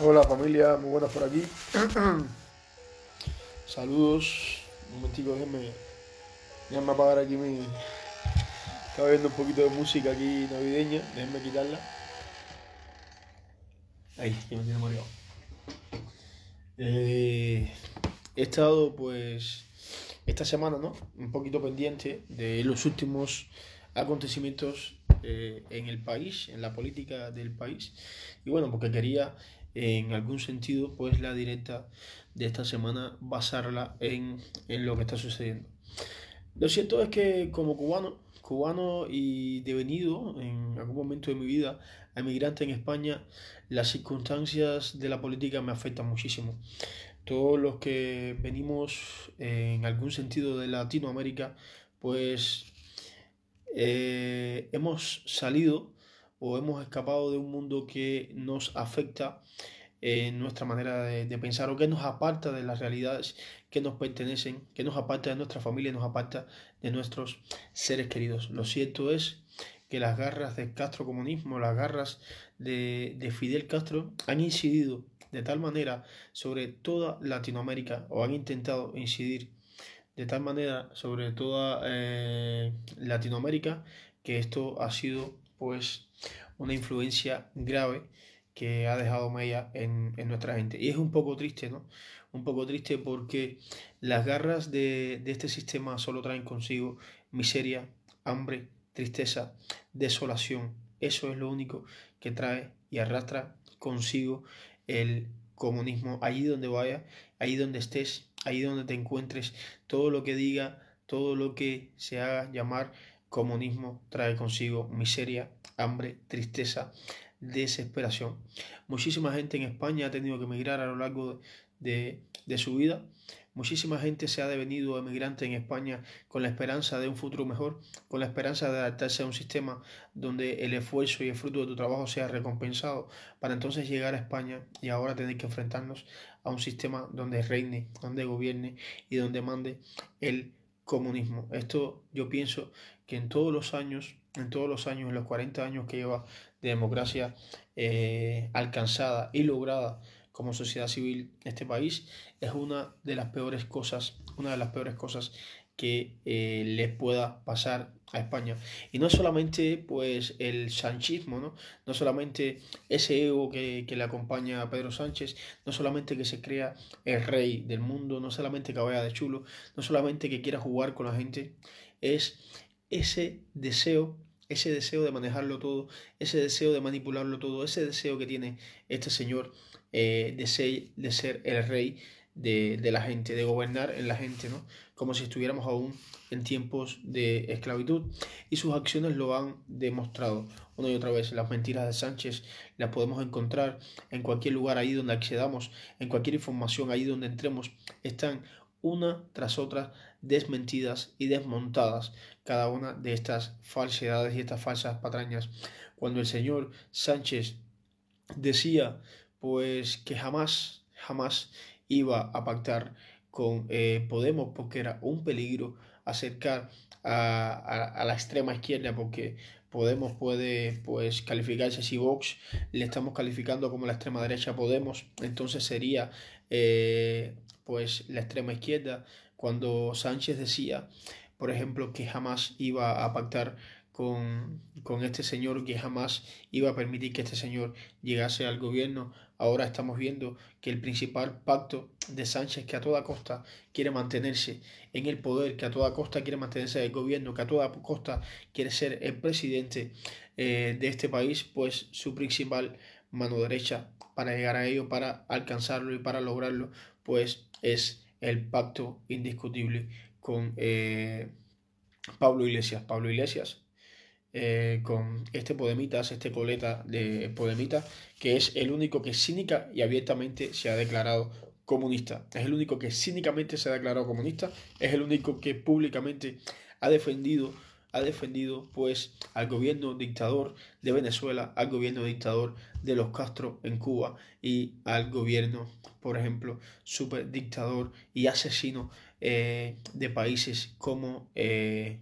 Hola familia, muy buenas por aquí. Saludos. Un momentico, déjenme, déjenme apagar aquí mi... Estaba viendo un poquito de música aquí navideña, déjenme quitarla. Ahí, que me tiene mareado. Eh, he estado pues esta semana, ¿no? Un poquito pendiente de los últimos acontecimientos eh, en el país, en la política del país. Y bueno, porque quería en algún sentido, pues la directa de esta semana basarla en, en lo que está sucediendo. Lo cierto es que como cubano, cubano y devenido en algún momento de mi vida, emigrante en España, las circunstancias de la política me afectan muchísimo. Todos los que venimos en algún sentido de Latinoamérica, pues eh, hemos salido o hemos escapado de un mundo que nos afecta en nuestra manera de, pensar o que nos aparta de las realidades que nos pertenecen, que nos aparta de nuestra familia, nos aparta de nuestros seres queridos. Lo cierto es que las garras del Castro comunismo, las garras de Fidel Castro han incidido de tal manera sobre toda Latinoamérica o han intentado incidir de tal manera sobre toda eh, Latinoamérica que esto ha sido pues una influencia grave que ha dejado mella en, en, nuestra gente. Y es un poco triste, ¿no? Un poco triste porque las garras de, de este sistema solo traen consigo miseria, hambre, tristeza, desolación. Eso es lo único que trae y arrastra consigo el comunismo allí donde vaya, allí donde estés, allí donde te encuentres, todo lo que diga, todo lo que se haga llamar comunismo trae consigo miseria, hambre, tristeza, desesperación. Muchísima gente en España ha tenido que emigrar a lo largo de, de su vida. Muchísima gente se ha devenido emigrante en España con la esperanza de un futuro mejor, con la esperanza de adaptarse a un sistema donde el esfuerzo y el fruto de tu trabajo sea recompensado, para entonces llegar a España y ahora tener que enfrentarnos a un sistema donde reine, donde gobierne y donde mande el comunismo. Esto yo pienso que en todos los años, en todos los años, en los 40 años que lleva de democracia eh, alcanzada y lograda como sociedad civil este país, es una de las peores cosas, una de las peores cosas que eh, les pueda pasar a España. Y no solamente pues el sanchismo, ¿no? No solamente ese ego que, que, le acompaña a Pedro Sánchez, no solamente que se crea el rey del mundo, no solamente que vaya de chulo, no solamente que quiera jugar con la gente, es ese deseo, ese deseo de manejarlo todo, ese deseo de manipularlo todo, ese deseo que tiene este señor eh, de, ser, de ser el rey de, de, la gente, de gobernar en la gente, ¿no? Como si estuviéramos aún en tiempos de esclavitud. Y sus acciones lo han demostrado una y otra vez. Las mentiras de Sánchez las podemos encontrar en cualquier lugar ahí donde accedamos, en cualquier información ahí donde entremos. Están una tras otra desmentidas y desmontadas cada una de estas falsedades y estas falsas patrañas. Cuando el señor Sánchez decía pues que jamás, jamás iba a pactar con eh, Podemos porque era un peligro acercar a, a, la extrema izquierda porque Podemos puede pues calificarse. Si Vox le estamos calificando como la extrema derecha Podemos entonces sería eh, pues la extrema izquierda. Cuando Sánchez decía por ejemplo que jamás iba a pactar con, con, este señor que jamás iba a permitir que este señor llegase al gobierno. Ahora estamos viendo que el principal pacto de Sánchez, que a toda costa quiere mantenerse en el poder, que a toda costa quiere mantenerse en el gobierno, que a toda costa quiere ser el presidente eh, de este país, pues su principal mano derecha para llegar a ello, para alcanzarlo y para lograrlo, pues es el pacto indiscutible con eh, Pablo Iglesias. Pablo Iglesias eh, con este Podemitas, este coleta de Podemita, que es el único que cínica y abiertamente se ha declarado comunista. Es el único que cínicamente se ha declarado comunista, es el único que públicamente ha defendido ha defendido pues al gobierno dictador de Venezuela, al gobierno dictador de los Castro en Cuba y al gobierno, por ejemplo, super dictador y asesino eh, de países como eh,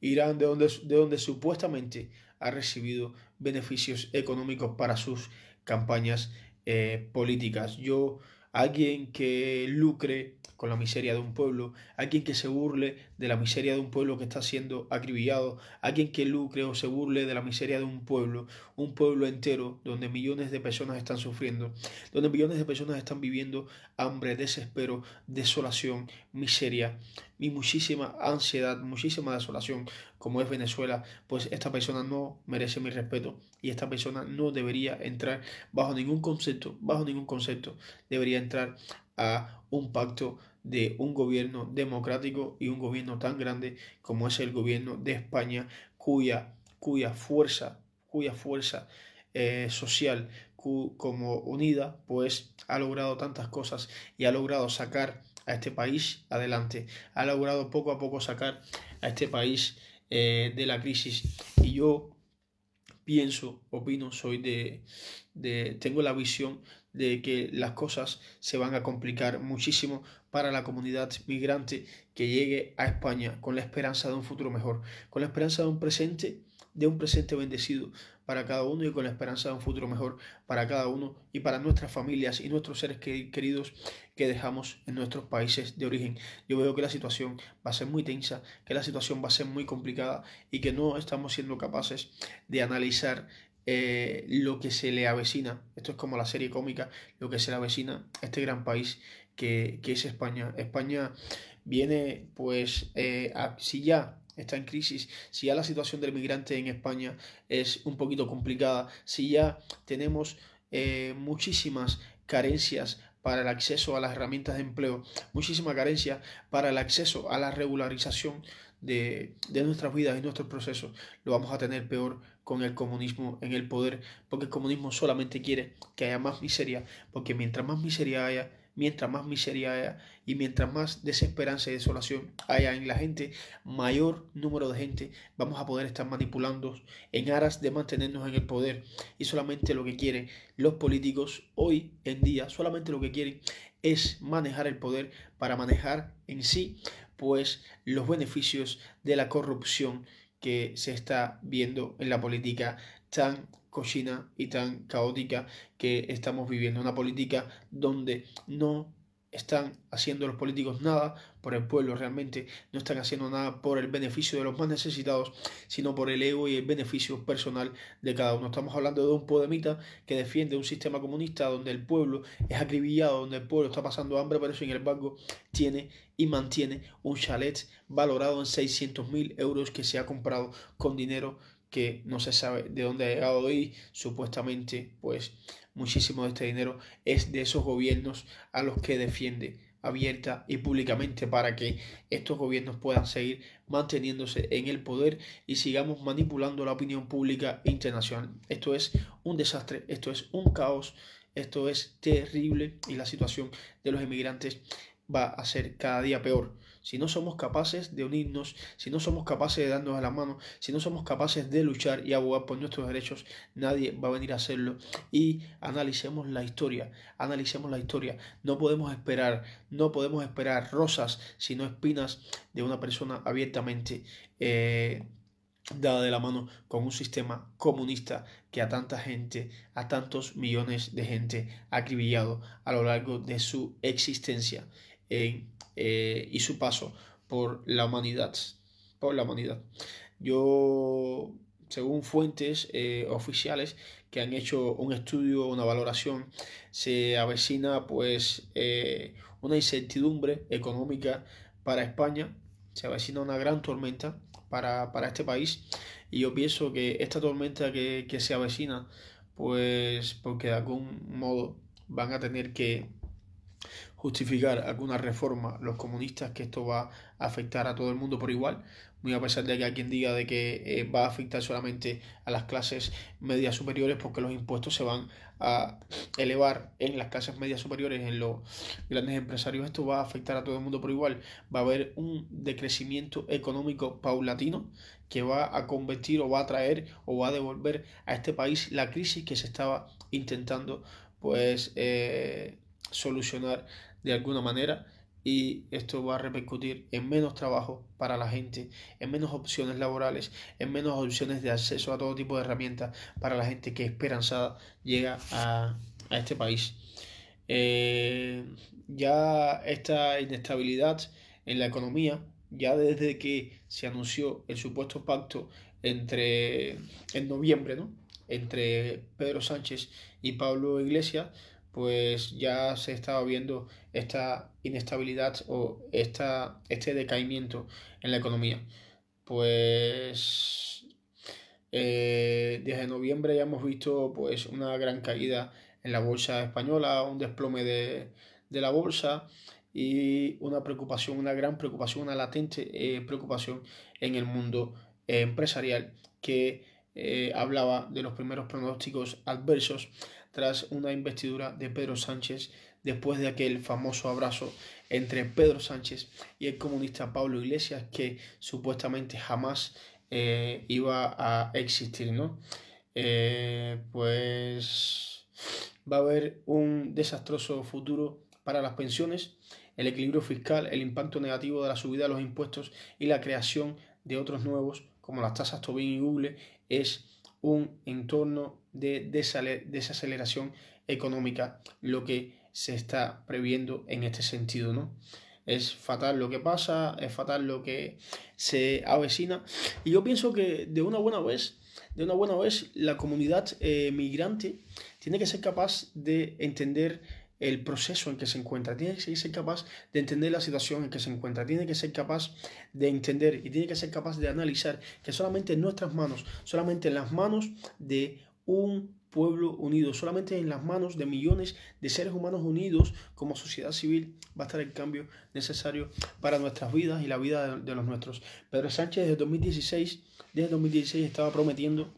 Irán, de donde, de donde supuestamente ha recibido beneficios económicos para sus campañas eh, políticas. Yo, alguien que lucre con la miseria de un pueblo, alguien que se burle de la miseria de un pueblo que está siendo acribillado, alguien que lucre o se burle de la miseria de un pueblo, un pueblo entero donde millones de personas están sufriendo, donde millones de personas están viviendo hambre, desespero, desolación, miseria y muchísima ansiedad, muchísima desolación, como es Venezuela, pues esta persona no merece mi respeto y esta persona no debería entrar bajo ningún concepto, bajo ningún concepto, debería entrar a un pacto de un gobierno democrático y un gobierno tan grande como es el gobierno de España, cuya, cuya fuerza, cuya fuerza eh, social como unida, pues ha logrado tantas cosas y ha logrado sacar a este país adelante, ha logrado poco a poco sacar a este país eh, de la crisis. Y yo pienso, opino, soy de, de, tengo la visión de que las cosas se van a complicar muchísimo para la comunidad migrante que llegue a España con la esperanza de un futuro mejor, con la esperanza de un presente, de un presente bendecido para cada uno y con la esperanza de un futuro mejor para cada uno y para nuestras familias y nuestros seres queridos que dejamos en nuestros países de origen. Yo veo que la situación va a ser muy tensa, que la situación va a ser muy complicada y que no estamos siendo capaces de analizar eh, lo que se le avecina. Esto es como la serie cómica, lo que se le avecina a este gran país que, es España. España viene, pues, eh, si ya está en crisis, si ya la situación del migrante en España es un poquito complicada, si ya tenemos eh, muchísimas carencias para el acceso a las herramientas de empleo, muchísima carencia para el acceso a la regularización de, de, nuestras vidas y nuestros procesos, lo vamos a tener peor con el comunismo en el poder, porque el comunismo solamente quiere que haya más miseria, porque mientras más miseria haya, mientras más miseria haya y mientras más desesperanza y desolación haya en la gente, mayor número de gente vamos a poder estar manipulando en aras de mantenernos en el poder. Y solamente lo que quieren los políticos hoy en día, solamente lo que quieren es manejar el poder para manejar en sí pues los beneficios de la corrupción que se está viendo en la política tan cochina y tan caótica que estamos viviendo. Una política donde no están haciendo los políticos nada por el pueblo realmente, no están haciendo nada por el beneficio de los más necesitados, sino por el ego y el beneficio personal de cada uno. Estamos hablando de un podemita que defiende un sistema comunista donde el pueblo es acribillado, donde el pueblo está pasando hambre, pero sin embargo tiene y mantiene un chalet valorado en 600 mil euros que se ha comprado con dinero que no se sabe de dónde ha llegado y supuestamente pues muchísimo de este dinero es de esos gobiernos a los que defiende abierta y públicamente para que estos gobiernos puedan seguir manteniéndose en el poder y sigamos manipulando la opinión pública internacional. Esto es un desastre, esto es un caos, esto es terrible y la situación de los inmigrantes va a ser cada día peor si no somos capaces de unirnos, si no somos capaces de darnos la mano, si no somos capaces de luchar y abogar por nuestros derechos, nadie va a venir a hacerlo. Y analicemos la historia, analicemos la historia. No podemos esperar, no podemos esperar rosas, sino espinas de una persona abiertamente. Eh, dada de la mano con un sistema comunista que a tanta gente, a tantos millones de gente ha acribillado a lo largo de su existencia. Eh, y su paso por la humanidad. Por la humanidad. Yo, según fuentes eh, oficiales que han hecho un estudio, una valoración, se avecina pues eh, una incertidumbre económica para España, se avecina una gran tormenta para, este país y yo pienso que esta tormenta que, que se avecina, pues porque de algún modo van a tener que justificar alguna reforma los comunistas que esto va a afectar a todo el mundo por igual, muy a pesar de que hay quien diga de que eh, va a afectar solamente a las clases medias superiores porque los impuestos se van a elevar en las clases medias superiores, en los grandes empresarios, esto va a afectar a todo el mundo por igual, va a haber un decrecimiento económico paulatino que va a convertir o va a traer o va a devolver a este país la crisis que se estaba intentando pues eh, solucionar de alguna manera y esto va a repercutir en menos trabajo para la gente, en menos opciones laborales, en menos opciones de acceso a todo tipo de herramientas para la gente que esperanzada llega a, este país. Eh, ya esta inestabilidad en la economía, ya desde que se anunció el supuesto pacto entre en noviembre, ¿no? entre Pedro Sánchez y Pablo Iglesias, pues ya se estaba viendo esta inestabilidad o esta, este decaimiento en la economía. Pues eh, desde noviembre ya hemos visto pues una gran caída en la bolsa española, un desplome de, la bolsa y una preocupación, una gran preocupación, una latente eh, preocupación en el mundo empresarial que eh, hablaba de los primeros pronósticos adversos tras una investidura de Pedro Sánchez después de aquel famoso abrazo entre Pedro Sánchez y el comunista Pablo Iglesias que supuestamente jamás eh, iba a existir, ¿no? Eh, pues va a haber un desastroso futuro para las pensiones, el equilibrio fiscal, el impacto negativo de la subida de los impuestos y la creación de otros nuevos como las tasas Tobin y Google es un entorno de desaceleración económica lo que se está previendo en este sentido, ¿no? Es fatal lo que pasa, es fatal lo que se avecina. Y yo pienso que de una buena vez, de una buena vez, la comunidad eh, migrante tiene que ser capaz de entender el proceso en que se encuentra, tiene que ser capaz de entender la situación en que se encuentra, tiene que ser capaz de entender y tiene que ser capaz de analizar que solamente en nuestras manos, solamente en las manos de un pueblo unido, solamente en las manos de millones de seres humanos unidos como sociedad civil va a estar el cambio necesario para nuestras vidas y la vida de, los nuestros. Pedro Sánchez desde 2016, desde 2016 estaba prometiendo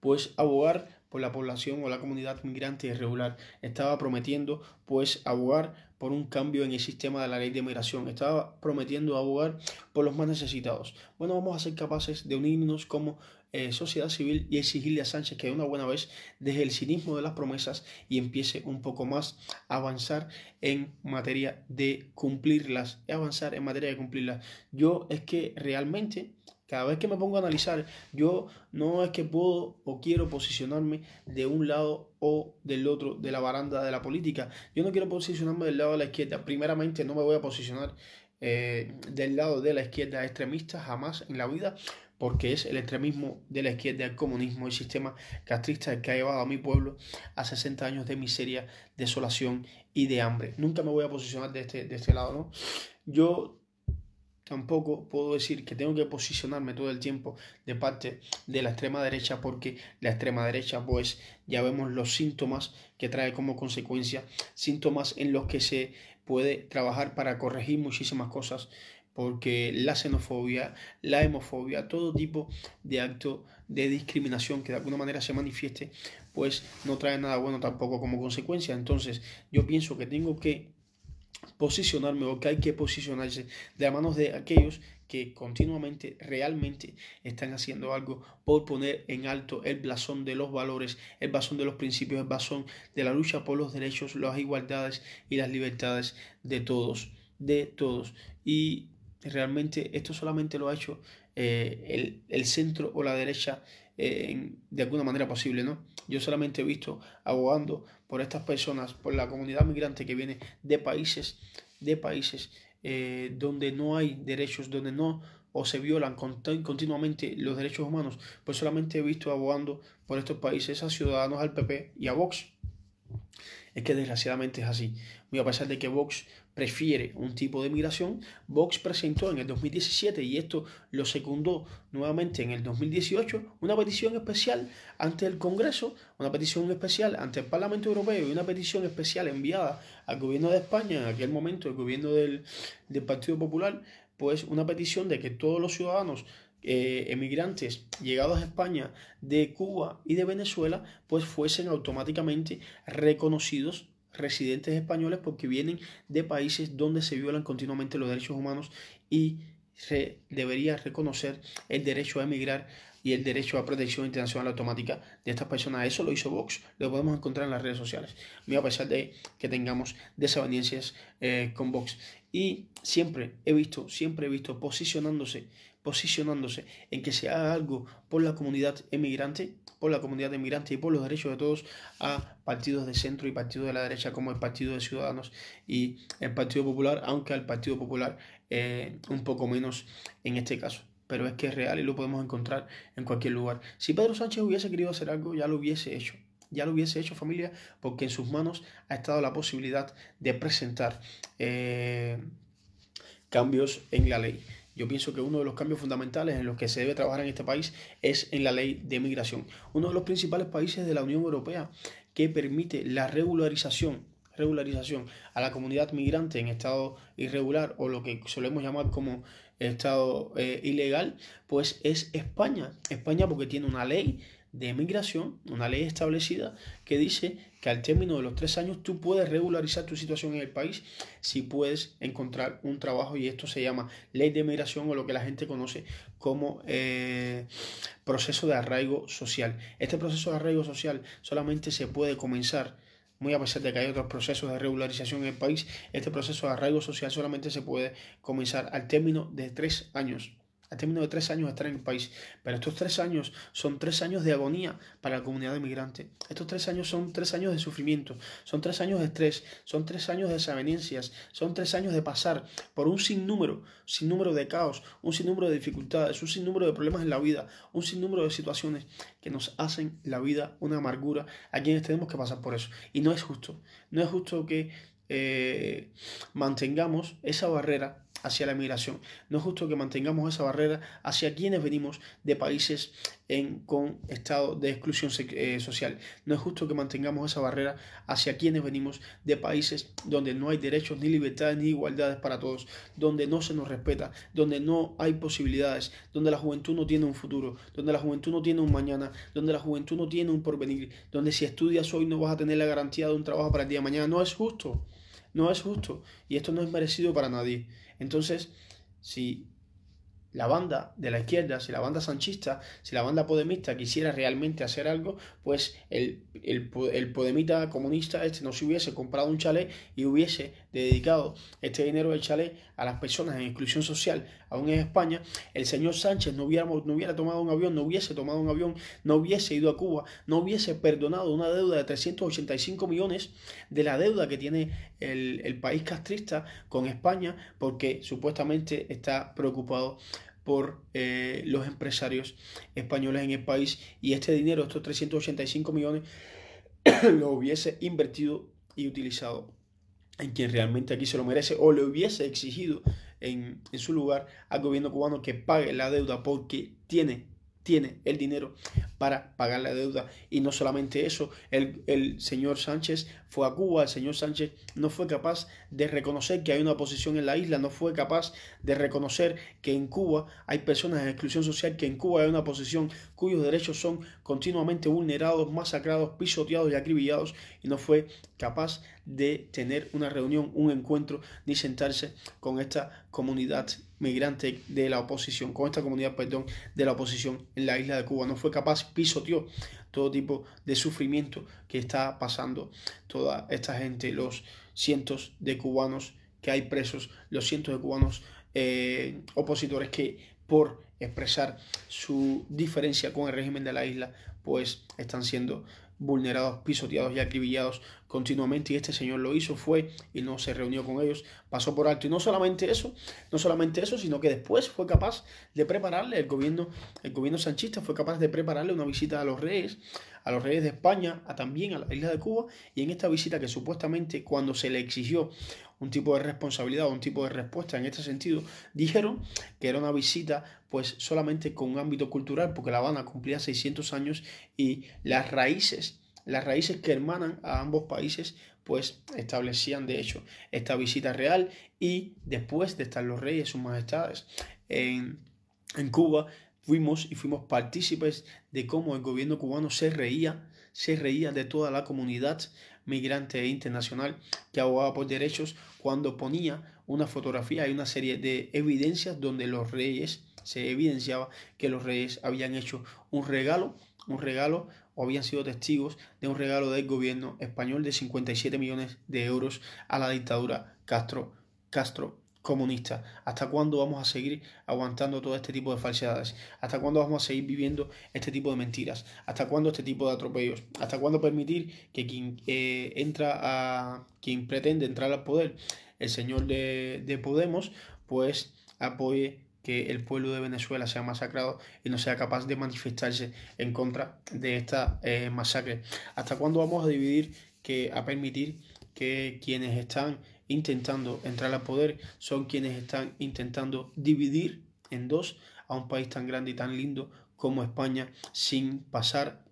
pues abogar por la población o la comunidad migrante irregular. Estaba prometiendo, pues, abogar por un cambio en el sistema de la ley de migración. Estaba prometiendo abogar por los más necesitados. Bueno, vamos a ser capaces de unirnos como eh, sociedad civil y exigirle a Sánchez que de una buena vez deje el cinismo de las promesas y empiece un poco más a avanzar en materia de cumplirlas, avanzar en materia de cumplirlas. Yo es que realmente cada vez que me pongo a analizar, yo no es que puedo o quiero posicionarme de un lado o del otro de la baranda de la política. Yo no quiero posicionarme del lado de la izquierda. Primeramente no me voy a posicionar eh, del lado de la izquierda extremista jamás en la vida, porque es el extremismo de la izquierda, el comunismo, el sistema castrista que ha llevado a mi pueblo a 60 años de miseria, desolación y de hambre. Nunca me voy a posicionar de este, de este lado, ¿no? Yo tampoco puedo decir que tengo que posicionarme todo el tiempo de parte de la extrema derecha porque la extrema derecha pues ya vemos los síntomas que trae como consecuencia, síntomas en los que se puede trabajar para corregir muchísimas cosas porque la xenofobia, la hemofobia, todo tipo de acto de discriminación que de alguna manera se manifieste, pues no trae nada bueno tampoco como consecuencia. Entonces yo pienso que tengo que posicionarme o que hay que posicionarse de las manos de aquellos que continuamente, realmente están haciendo algo por poner en alto el blasón de los valores, el blasón de los principios, el blasón de la lucha por los derechos, las igualdades y las libertades de todos, de todos. Y realmente esto solamente lo ha hecho eh, el, el, centro o la derecha de alguna manera posible, ¿no? Yo solamente he visto abogando por estas personas, por la comunidad migrante que viene de países, de países eh, donde no hay derechos, donde no o se violan continuamente los derechos humanos, pues solamente he visto abogando por estos países a ciudadanos al PP y a Vox. Es que desgraciadamente es así. Muy a pesar de que Vox prefiere un tipo de migración, Vox presentó en el 2017 y esto lo secundó nuevamente en el 2018 una petición especial ante el Congreso, una petición especial ante el Parlamento Europeo y una petición especial enviada al gobierno de España en aquel momento, el gobierno del, Partido Popular, pues una petición de que todos los ciudadanos eh, emigrantes llegados a España de Cuba y de Venezuela pues fuesen automáticamente reconocidos residentes españoles porque vienen de países donde se violan continuamente los derechos humanos y se debería reconocer el derecho a emigrar y el derecho a protección internacional automática de estas personas. Eso lo hizo Vox, lo podemos encontrar en las redes sociales, a pesar de que tengamos desavenencias eh, con Vox. Y siempre he visto, siempre he visto posicionándose, posicionándose en que se haga algo por la comunidad emigrante, por la comunidad emigrante y por los derechos de todos a partidos de centro y partidos de la derecha como el Partido de Ciudadanos y el Partido Popular, aunque al Partido Popular eh, un poco menos en este caso pero es que es real y lo podemos encontrar en cualquier lugar. Si Pedro Sánchez hubiese querido hacer algo, ya lo hubiese hecho. Ya lo hubiese hecho familia, porque en sus manos ha estado la posibilidad de presentar eh, cambios en la ley. Yo pienso que uno de los cambios fundamentales en los que se debe trabajar en este país es en la ley de migración. Uno de los principales países de la Unión Europea que permite la regularización regularización a la comunidad migrante en estado irregular o lo que solemos llamar como estado eh, ilegal, pues es España. España porque tiene una ley de migración, una ley establecida que dice que al término de los tres años tú puedes regularizar tu situación en el país si puedes encontrar un trabajo y esto se llama ley de migración o lo que la gente conoce como eh, proceso de arraigo social. Este proceso de arraigo social solamente se puede comenzar muy a pesar de que hay otros procesos de regularización en el país, este proceso de arraigo social solamente se puede comenzar al término de tres años a término de tres años de estar en el país. Pero estos tres años son tres años de agonía para la comunidad inmigrante. Estos tres años son tres años de sufrimiento, son tres años de estrés, son tres años de desavenencias, son tres años de pasar por un sinnúmero, sinnúmero de caos, un sinnúmero de dificultades, un sinnúmero de problemas en la vida, un sinnúmero de situaciones que nos hacen la vida una amargura a quienes tenemos que pasar por eso. Y no es justo, no es justo que eh, mantengamos esa barrera hacia la migración. No es justo que mantengamos esa barrera hacia quienes venimos de países con estado de exclusión eh, social. No es justo que mantengamos esa barrera hacia quienes venimos de países donde no hay derechos ni libertades ni igualdades para todos, donde no se nos respeta, donde no hay posibilidades, donde la juventud no tiene un futuro, donde la juventud no tiene un mañana, donde la juventud no tiene un porvenir, donde si estudias hoy no vas a tener la garantía de un trabajo para el día de mañana. No es justo. No es justo. Y esto no es merecido para nadie. Entonces, si la banda de la izquierda, si la banda sanchista, si la banda podemista quisiera realmente hacer algo, pues el, el, podemita comunista este no se hubiese comprado un chalet y hubiese dedicado este dinero del chalet a las personas en exclusión social, aún en España, el señor Sánchez no hubiera, no hubiera tomado un avión, no hubiese tomado un avión, no hubiese ido a Cuba, no hubiese perdonado una deuda de 385 millones de la deuda que tiene el, el país castrista con España, porque supuestamente está preocupado por eh, los empresarios españoles en el país y este dinero, estos 385 millones, lo hubiese invertido y utilizado en quien realmente aquí se lo merece o le hubiese exigido en, en su lugar al gobierno cubano que pague la deuda porque tiene tiene el dinero para pagar la deuda. Y no solamente eso, el, el, señor Sánchez fue a Cuba, el señor Sánchez no fue capaz de reconocer que hay una oposición en la isla, no fue capaz de reconocer que en Cuba hay personas en exclusión social, que en Cuba hay una oposición cuyos derechos son continuamente vulnerados, masacrados, pisoteados y acribillados, y no fue capaz de tener una reunión, un encuentro, ni sentarse con esta comunidad migrante de la oposición, con esta comunidad, perdón, de la oposición en la isla de Cuba. No fue capaz, pisoteó todo tipo de sufrimiento que está pasando toda esta gente, los cientos de cubanos que hay presos, los cientos de cubanos eh, opositores que por expresar su diferencia con el régimen de la isla, pues están siendo vulnerados, pisoteados y acribillados continuamente y este señor lo hizo, fue y no se reunió con ellos, pasó por alto. Y no solamente eso, no solamente eso, sino que después fue capaz de prepararle el gobierno, el gobierno sanchista fue capaz de prepararle una visita a los reyes, a los reyes de España, a también a la isla de Cuba. Y en esta visita que supuestamente cuando se le exigió un tipo de responsabilidad o un tipo de respuesta en este sentido, dijeron que era una visita pues solamente con un ámbito cultural porque La Habana cumplía 600 años y las raíces las raíces que hermanan a ambos países pues establecían de hecho esta visita real y después de estar los reyes, sus majestades en, en Cuba, fuimos y fuimos partícipes de cómo el gobierno cubano se reía, se reía de toda la comunidad migrante e internacional que abogaba por derechos cuando ponía una fotografía y una serie de evidencias donde los reyes se evidenciaba que los reyes habían hecho un regalo, un regalo habían sido testigos de un regalo del gobierno español de 57 millones de euros a la dictadura Castro, Castro comunista. ¿Hasta cuándo vamos a seguir aguantando todo este tipo de falsedades? ¿Hasta cuándo vamos a seguir viviendo este tipo de mentiras? ¿Hasta cuándo este tipo de atropellos? ¿Hasta cuándo permitir que quien eh, entra a quien pretende entrar al poder, el señor de, de Podemos, pues apoye que el pueblo de Venezuela sea masacrado y no sea capaz de manifestarse en contra de esta eh, masacre. ¿Hasta cuándo vamos a dividir, que, a permitir que quienes están intentando entrar al poder son quienes están intentando dividir en dos a un país tan grande y tan lindo como España sin pasar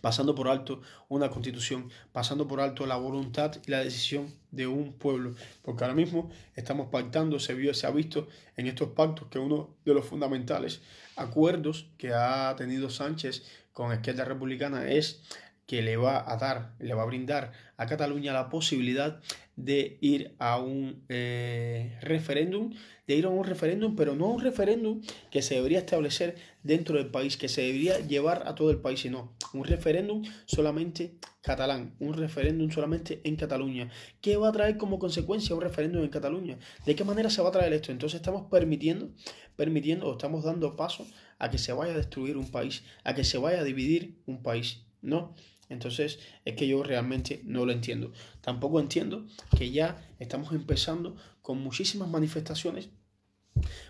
pasando por alto una constitución, pasando por alto la voluntad y la decisión de un pueblo. Porque ahora mismo estamos pactando, se, vio, se ha visto en estos pactos que uno de los fundamentales acuerdos que ha tenido Sánchez con Izquierda Republicana es que le va a dar, le va a brindar a Cataluña la posibilidad de ir a un eh, referéndum, de ir a un referéndum, pero no un referéndum que se debería establecer dentro del país, que se debería llevar a todo el país, sino un referéndum solamente catalán, un referéndum solamente en Cataluña. ¿Qué va a traer como consecuencia un referéndum en Cataluña? ¿De qué manera se va a traer esto? Entonces estamos permitiendo, permitiendo o estamos dando paso a que se vaya a destruir un país, a que se vaya a dividir un país, ¿no? Entonces es que yo realmente no lo entiendo. Tampoco entiendo que ya estamos empezando con muchísimas manifestaciones,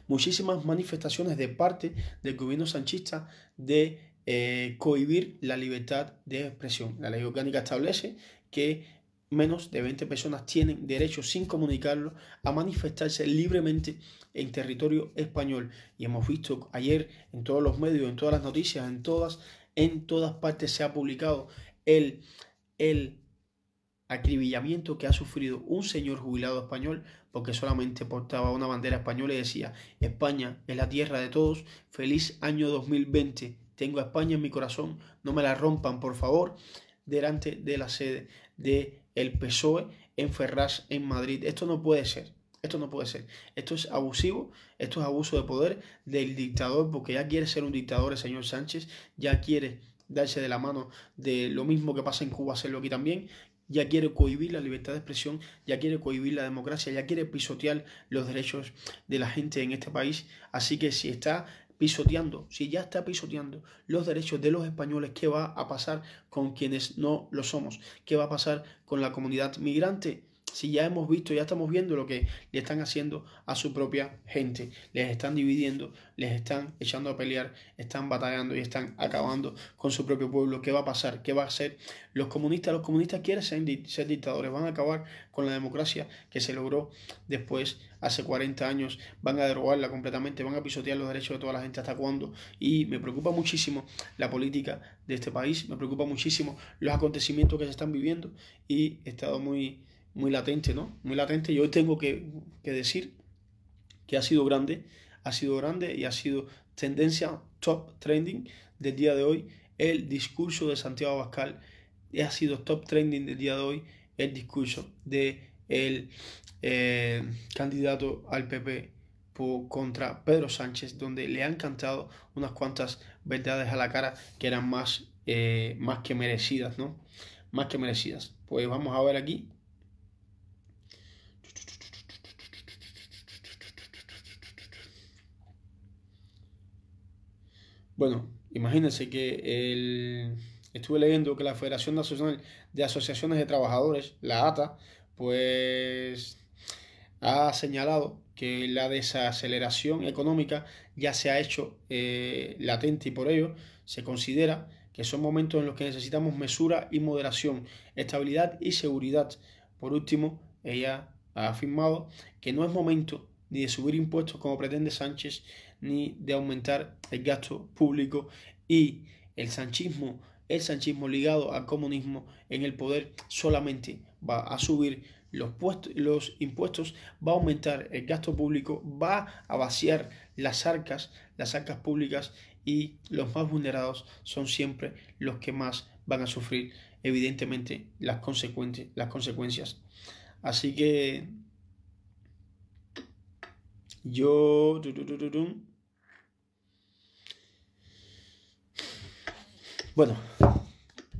muchísimas manifestaciones de parte del gobierno sanchista de eh, cohibir la libertad de expresión. La ley orgánica establece que menos de 20 personas tienen derecho sin comunicarlo a manifestarse libremente en territorio español. Y hemos visto ayer en todos los medios, en todas las noticias, en todas en todas partes se ha publicado el, el acribillamiento que ha sufrido un señor jubilado español porque solamente portaba una bandera española y decía España es la tierra de todos, feliz año 2020, tengo a España en mi corazón, no me la rompan por favor, delante de la sede de el PSOE en Ferraz en Madrid. Esto no puede ser. Esto no puede ser. Esto es abusivo, esto es abuso de poder del dictador, porque ya quiere ser un dictador el señor Sánchez, ya quiere darse de la mano de lo mismo que pasa en Cuba, hacerlo aquí también, ya quiere cohibir la libertad de expresión, ya quiere cohibir la democracia, ya quiere pisotear los derechos de la gente en este país. Así que si está pisoteando, si ya está pisoteando los derechos de los españoles, ¿qué va a pasar con quienes no lo somos? ¿Qué va a pasar con la comunidad migrante? Si ya hemos visto, ya estamos viendo lo que le están haciendo a su propia gente. Les están dividiendo, les están echando a pelear, están batallando y están acabando con su propio pueblo. ¿Qué va a pasar? ¿Qué va a hacer? Los comunistas, los comunistas quieren ser, dictadores, van a acabar con la democracia que se logró después, hace 40 años, van a derogarla completamente, van a pisotear los derechos de toda la gente. ¿Hasta cuándo? Y me preocupa muchísimo la política de este país, me preocupa muchísimo los acontecimientos que se están viviendo y he estado muy muy latente, ¿no? Muy latente. Yo tengo que, decir que ha sido grande, ha sido grande y ha sido tendencia top trending del día de hoy el discurso de Santiago Abascal. Ha sido top trending del día de hoy el discurso de el eh, candidato al PP por, contra Pedro Sánchez, donde le han cantado unas cuantas verdades a la cara que eran más, eh, más que merecidas, ¿no? Más que merecidas. Pues vamos a ver aquí Bueno, imagínense que el, estuve leyendo que la Federación Nacional de Asociaciones de Trabajadores, la ATA, pues ha señalado que la desaceleración económica ya se ha hecho eh, latente y por ello se considera que son momentos en los que necesitamos mesura y moderación, estabilidad y seguridad. Por último, ella ha afirmado que no es momento ni de subir impuestos como pretende Sánchez, ni de aumentar el gasto público y el sanchismo, el sanchismo ligado al comunismo en el poder solamente va a subir los, impuestos, va a aumentar el gasto público, va a vaciar las arcas, las arcas públicas y los más vulnerados son siempre los que más van a sufrir evidentemente las, las consecuencias. Así que yo Bueno,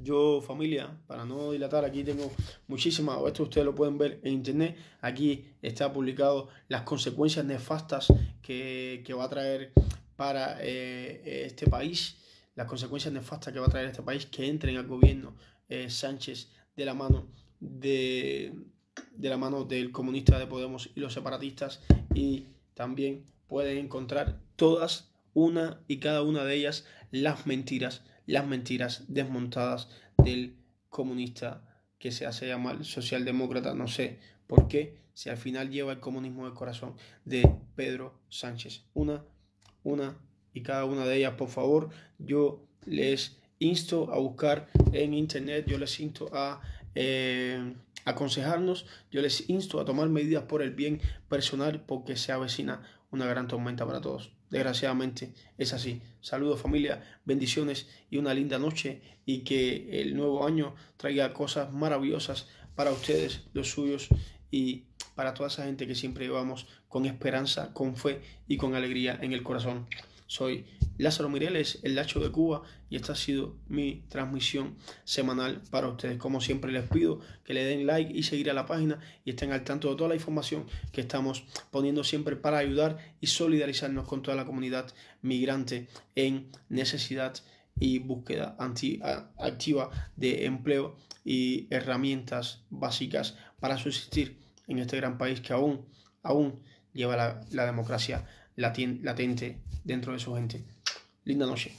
yo familia, para no dilatar, aquí tengo muchísimas, esto ustedes lo pueden ver en internet, aquí está publicado las consecuencias nefastas que, va a traer para eh, este país, las consecuencias nefastas que va a traer este país que entren al gobierno eh, Sánchez de la mano de, de la mano del comunista de Podemos y los separatistas y también pueden encontrar todas una y cada una de ellas las mentiras, las mentiras desmontadas del comunista que se hace llamar socialdemócrata, no sé por qué, si al final lleva el comunismo del corazón de Pedro Sánchez. Una, una y cada una de ellas, por favor, yo les insto a buscar en internet, yo les insto a eh, aconsejarnos, yo les insto a tomar medidas por el bien personal porque se avecina una gran tormenta para todos. Desgraciadamente es así. Saludos familia, bendiciones y una linda noche y que el nuevo año traiga cosas maravillosas para ustedes, los suyos y para toda esa gente que siempre llevamos con esperanza, con fe y con alegría en el corazón. Soy Lázaro Mireles, el Lacho de Cuba, y esta ha sido mi transmisión semanal para ustedes. Como siempre les pido que le den like y seguir a la página y estén al tanto de toda la información que estamos poniendo siempre para ayudar y solidarizarnos con toda la comunidad migrante en necesidad y búsqueda activa de empleo y herramientas básicas para subsistir en este gran país que aún, aún lleva la, la democracia latente dentro de su gente. Linda noche.